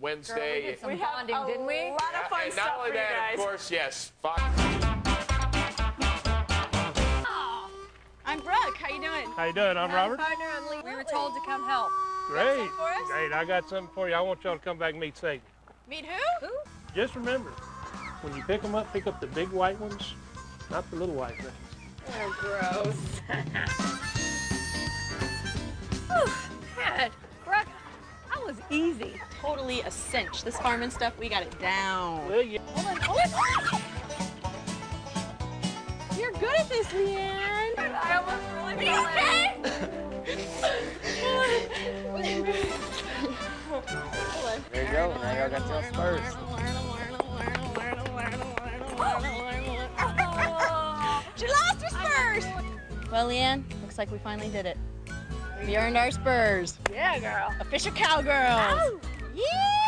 Wednesday. Some bonding, didn't we? A lot of fun and stuff not only for you that, guys. of course, yes. Fox. I'm Brooke. How you doing? How you doing? I'm Robert. Partner, I'm Lee. We were told to come help. Great. for us? Great. I got something for you. I want y'all to come back and meet Satan. Meet who? Who? Just remember, when you pick them up, pick up the big white ones, not the little white things. Oh, gross. was easy. Totally a cinch. This farming stuff, we got it down. Well, yeah. Hold on. Hold on. You're good at this, Leeann. I almost really Are you okay? There you go. Now y'all got y'all first. She lost her spurs. Well, Leeann, looks like we finally did it. We earned our spurs. Yeah, girl. Official cowgirls. Oh, yeah.